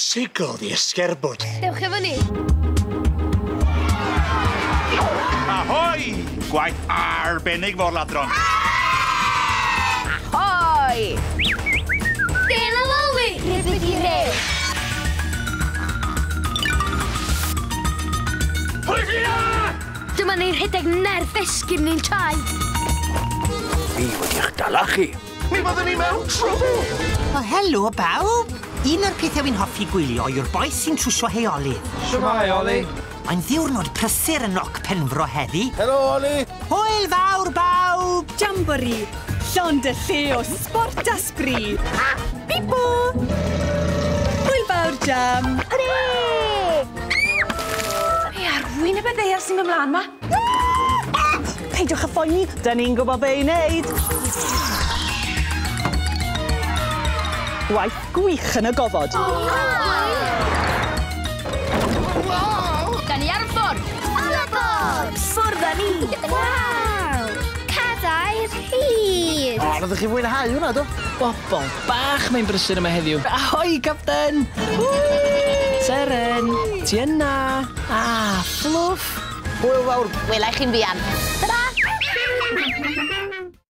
Sigodd di ysgerbwd. Dewch efo ni. Ahoi! Gwaith arbennig fo'r ladron. Ahoi! Dela Loli! Rhywbeth i rew! Pwysia! Dyma ni'n rhedeg nerf esgyn ni'n tai. Fi wedi'ch dalach chi. Mi byddwn ni mewn trwbl! O, helo bawb! Un o'r pethau wy'n hoffi gwylio yw'r boes sy'n trwsio heoli. Siwmai, Oli. Mae'n ddiwrnod prysur yn noc penfro heddi. Helo, Oli! Hwyl fawr, bawb! Jambori, llond y lle o sport a sbri. Bipo! Hwyl fawr, Jam! Hooray! Fwy na beddeiar sy'n ymlaen ma. Peidiwch â phoeni, da ni'n gwybod be i wneud gwaith gwych yn y gofod. Da ni ar y ffordd. Ar y Ffordd Ffordd â ni! Waw! Cadair hyd! O, roeddech chi fwynhau hwnna, do? Bobl bach mae'n brysur yma heddiw. Ahoi, Capten! Seren! Ti yna! Ah, fluff! Hwyl fawr! Welai chi'n fian. Ta-da!